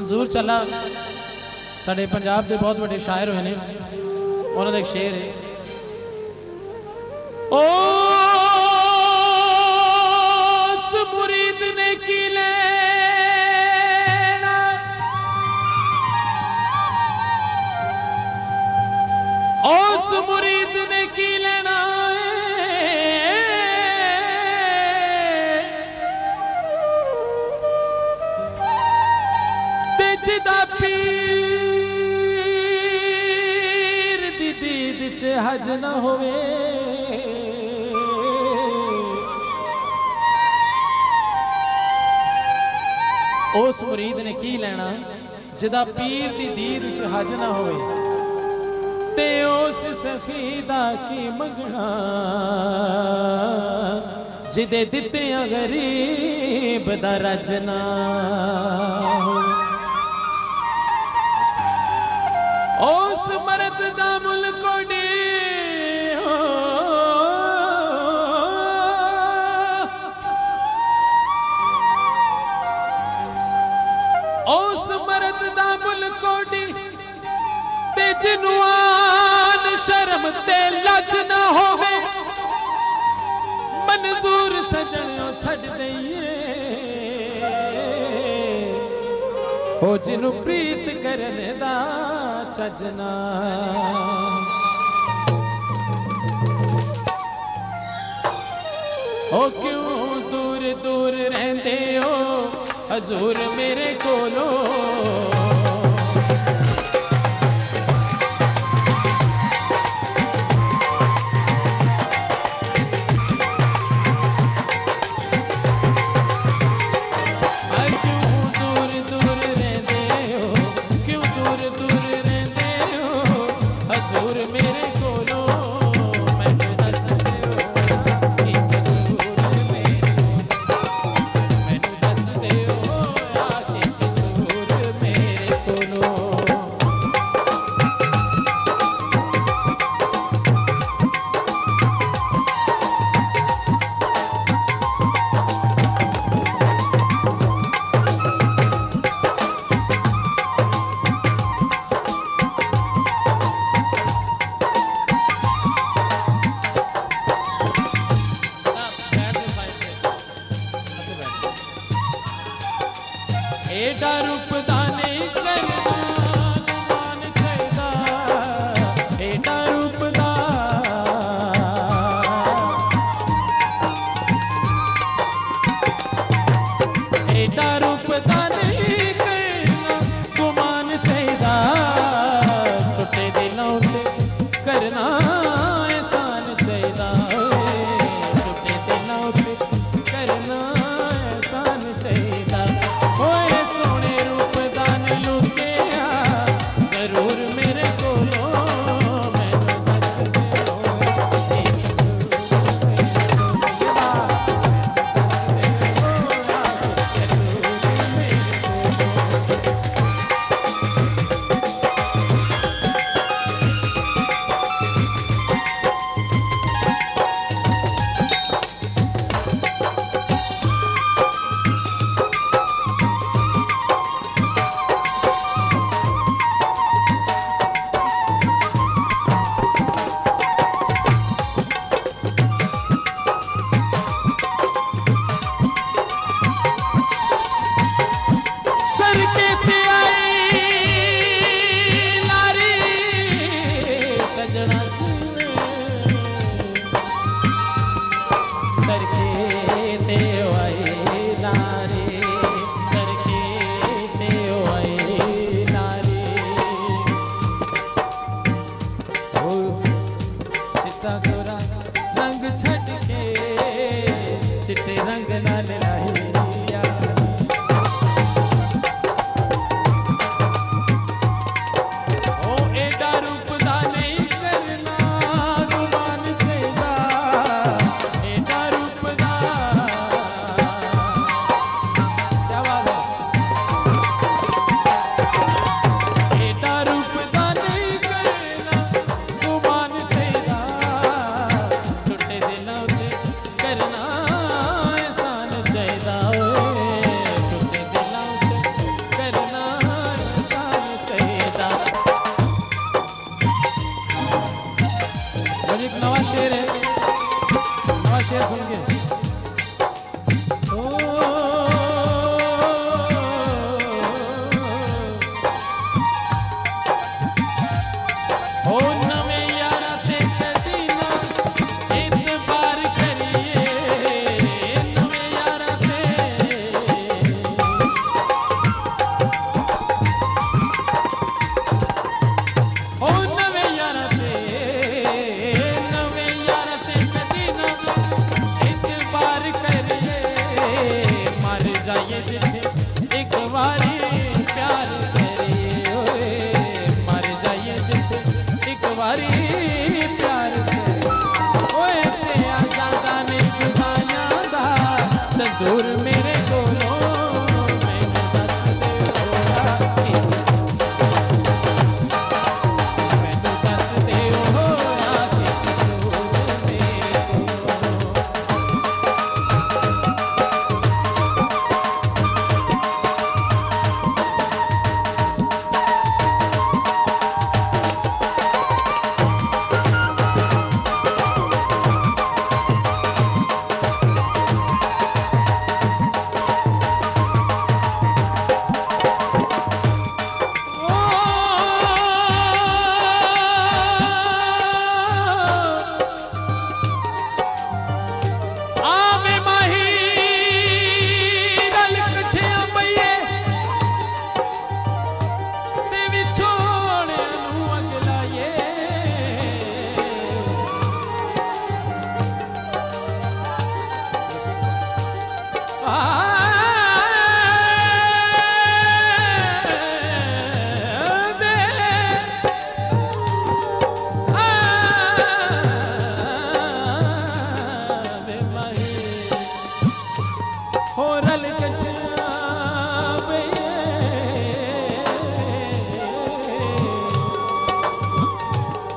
ਮਨਜ਼ੂਰ ਚੱਲਾ ਸਾਡੇ ਪੰਜਾਬ ਦੇ ਬਹੁਤ ਵੱਡੇ ਸ਼ਾਇਰ ਹੋਏ ਨੇ ਉਹਨਾਂ ਦਾ ਇੱਕ ਸ਼ੇਰ ਹੈ ਉਸ ਹਜ ਨਾ ਹੋਵੇ। ਉਸ ਮੁਰੀਦ ਨੇ ਕੀ ਲੈਣਾ? ਜਿਹਦਾ ਪੀਰ ਦੀ ਦੀਦ ਚ ਹਜ ਨਾ ਹੋਵੇ। ਤੇ ਉਸ ਸਫ਼ੀ ਦਾ ਕੀ ਮੰਗਣਾ? ਜਿਹਦੇ ਦਿੱਤਿਆਂ ਗਰੀਬ ਦਾ ਰਜਨਾ ਹੋਵੇ। ਜਨੂਆਨ ਸ਼ਰਮ ਤੇ ਲੱਜ ਨਾ ਹੋਵੇ ਮਨਜ਼ੂਰ ਸਜਣਿਓ ਛੱਡ ਦਈਏ ਹੋ ਜਿਹਨੂੰ ਪ੍ਰੀਤ ਕਰਨ ਦਾ ਚੱਜਣਾ ਹੋ ਕਿਉਂ ਦੂਰ ਦੂਰ ਰਹਿੰਦੇ ਹੋ ਹਜ਼ੂਰ ਮੇਰੇ ਕੋਲੋਂ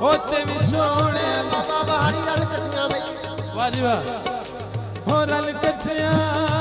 होते भी छोड़े बाबा भारी रल कटिया भाई। वाह जी वाह। हो रल कटिया।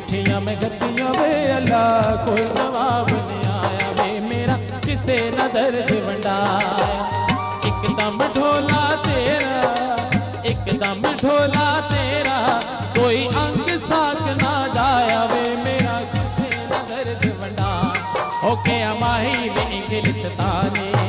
चिट्ठियाँ में गतियाँ वे अल्लाह कोई जवाब नहीं आया। वे मेरा किसे नज़र वंडाया एकदम ढोला तेरा, एकदम ढोला तेरा, कोई अंग साक ना जाया। वे मेरा किसे नज़र वंडा ओके अमाही भी इंग्लिस्तानी ओके